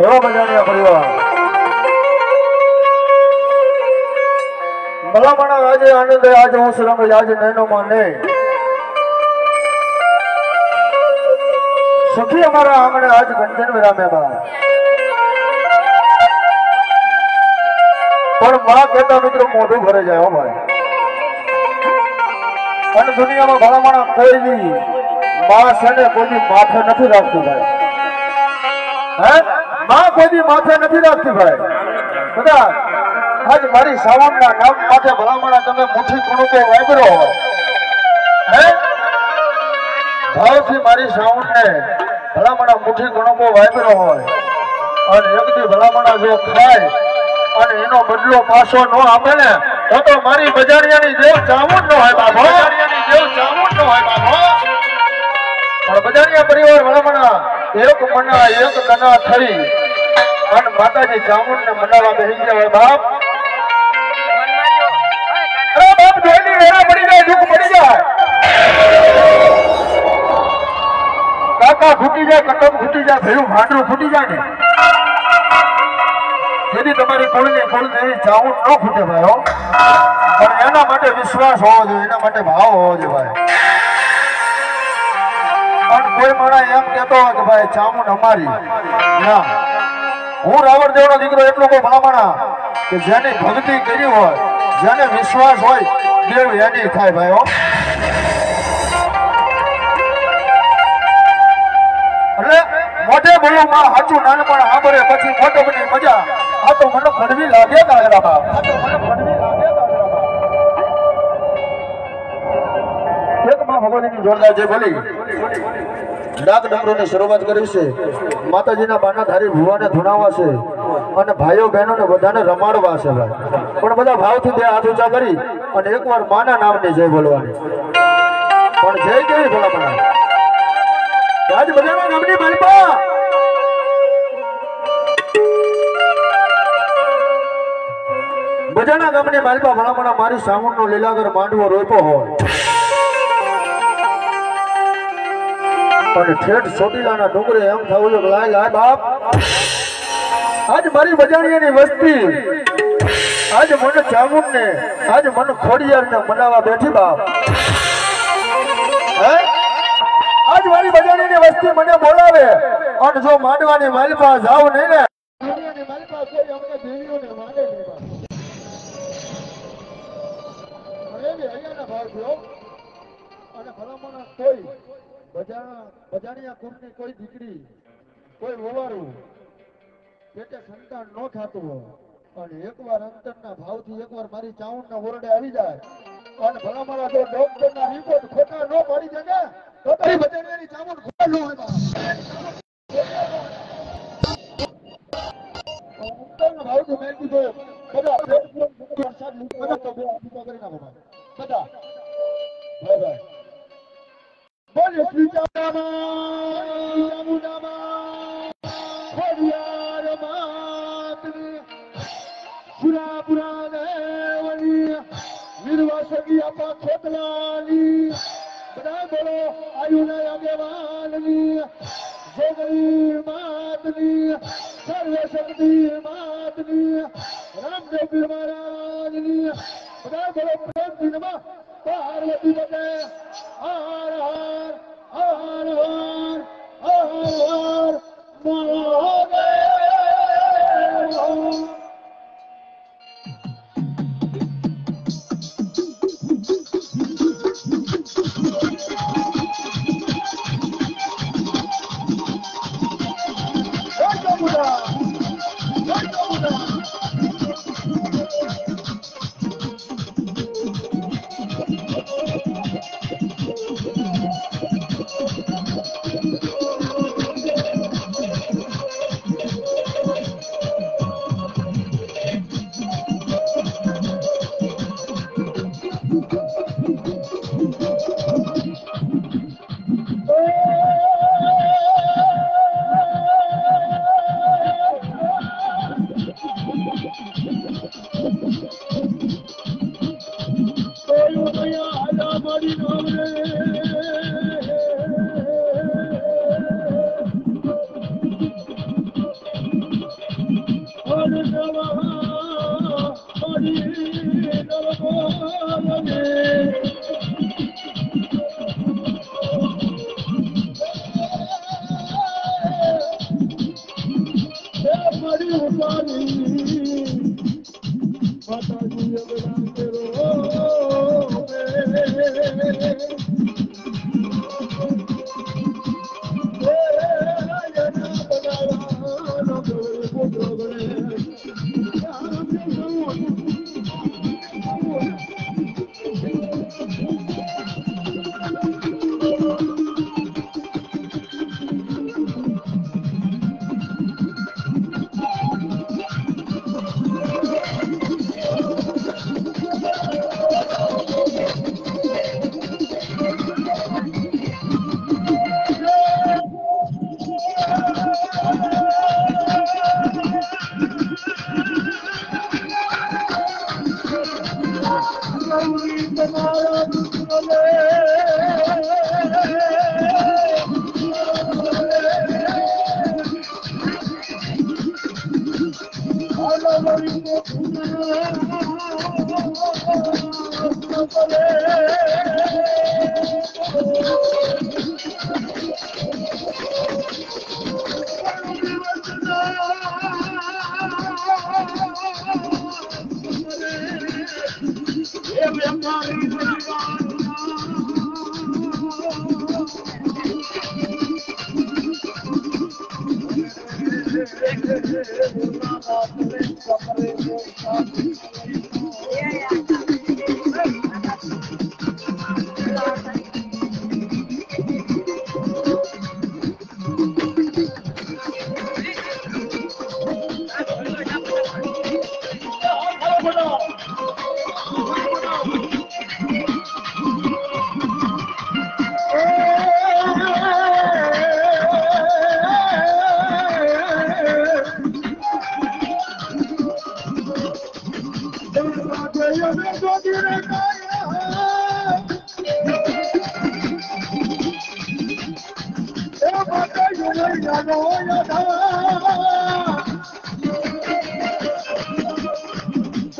એવો અમારા આંગણે આજ ગંજન વિરામે પણ મા કહેતા મિત્રો મોઢું ભરે જાય ભાઈ. અને દુનિયામાં ભલામણ કોઈ બી માં છે ને કોઈ માથે નથી રાખતું ભાઈ. હે? માં કોઈ માથે નથી રાખતી ભાઈ. બધા, આજ મારી સાવણના નામ માથે ભલામણા તમે મુઠ્ઠી કણુકો વાપરો હે? ભાવથી મારી સાવણને ભલામણા મુઠ્ઠી કણુકો વાપરો હોય. અને એકદી ભલામણા જો ખાય અને એનો બદલો પાછો ન આપે ને, તો તો મારી બજારિયાની દેવ ચામુંડ નો હોય બાબો બજારિયાની દેવ ચામુંડ નો હોય બાબો પણ બજારિયા પરિવાર ભલામણા એક મના, એક કના થઈ અને માતાજી જામુન ને મનાવા બેસી હોય બાપ. બાપ તેથી તમારી કુળની કુળ દેવી ચાઉંડ ન ફૂટે ભાઈ પણ એના માટે વિશ્વાસ હોવો જોઈએ, એના માટે ભાવ હોવો જોઈએ પણ કોઈ માણસ એમ કેતો હોય ભાઈ, ચામુંડ અમારી. ના. હું રાવણ દેવનો દીકરો એટલો કોઈ ભલામણા કે જેની ભક્તિ કરી હોય, જેને વિશ્વાસ હોય, દેવ એની થાય ભાઈઓ મોઢે બોલું, માં સાચું નાનપણ સાંભળે, પછી મોટો બની મજા. આ તો મને ભણવી લાગે કાગરા બાપ. એક માં ભગવાનની જોરદાર જે બોલી ડાક ડમરોની શરૂઆત કરી છે. માતાજીના બાના ધારી ભુવાને ધુણાવા છે અને ભાઈઓ બહેનોને બધાને રમાડવા છે ભાઈ. પણ બધા ભાવથી બે હાથ ઊંચા કરી અને એકવાર માના નામની જય બોલવાની. પણ જય કેવી ભલામણા આજ બધાના નામની માલપા બજાના ગામની માલપા ભલામણા મારી સાવણનો લીલાગર માંડવો રોપ્યો હોય. અને ઠેઠ ચોટીલાના ડુંગરે એમ થવું છે લાય લાય બાપ. આજ મારી બજાણીયાની વસ્તી. આજ મન ચામુંડ ને આજ મન ખોડિયાર ને મનાવા બેઠી બાપ. આજ મારી બજાણીની વસ્તી મને બોલાવે. અને જો માંડવાની માલપા જાવ નહીં ને. પણ થયો. અને ભલામણા કોઈ બજાણા બજાણિયા કુળની કોઈ દીકરી, કોઈ વવારું, પેટે સંતાન ન ખાતું હોય. અને એકવાર અંતરના ભાવથી એકવાર મારી ચાઉનના ઓરડે આવી જાય. અને ભલા મારા જો ડોક્ટરના રિપોર્ટ ખોટા ન પડી જાય ને તો તારી બજાણિયાની ચાઉન ખોટા ન હોય અંતરના ભાવથી મેં કીધું, બધા વરસાદ લીધો તો બે હાથ ઊભા કરી નાખો બધા. ભાઈ ભાઈ બોલે ચામુંડામાં ચામુંડામાં ખોડિયાર માતની સુરાપુરા દેવની નિર્વાસકી આપા ખોતલાની બધા બોલો આયુના આગેવાનની જોગણી માતની નમઃ પાર્વતી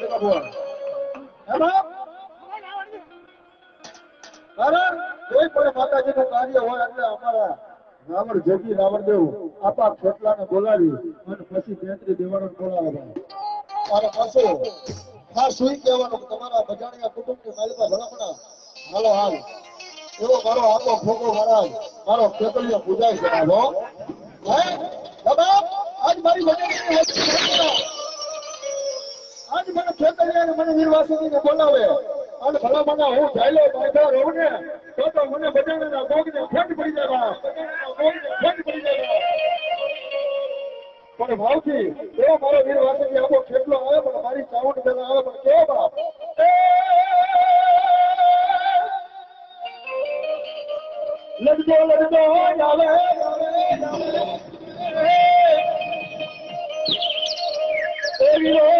તો બોલ? અરે કોઈ પણ માતાજીનું કાર્ય હોય એટલે અમારા રાવણ જોગી રાવણ દેવ આપા ખેતલાને બોલાવી અને પછી તેત્રી દેવાનો બોલાવે. મારા પાછો ખાસ સુઈ કહેવાનું તમારા બજાણિયા કુટુંબની માલિકા ભલામણા હાલો હાલ એવો મારો આખો ખોખો મહારાજ મારો કેકલીઓ પૂજાય છે આજ મારી ભલામણા. આજ મને ખેતરિયાને મને નિર્વાસનીને બોલાવે. અને ભલામણા હું જાયલો બાંધા રહું ને તો તો મને બજાણાના ભોગને ફેટ પડી જાય ફેટ પડી જાય પણ ભાવથી એ મારો વીર વાસણી આખો ખેતલો આવે, પણ મારી ચાવડ પેલા આવે, પણ કેવો બાપ? લડજો લડજો આવે રમતો આવે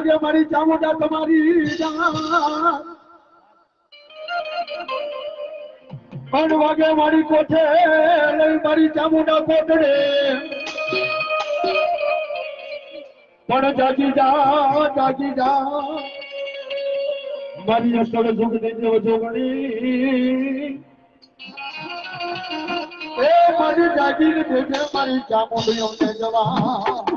વાગે મારી ચામુંડા તમારી પણ વાગે મારી કોઠે મારી ચામુંડા કોટડે પણ જાગી જા જાગી જા. મારી અસર સુખ દેજો જોગણી એ મારી જાગી દેજે મારી ચામુંડીઓને જવા.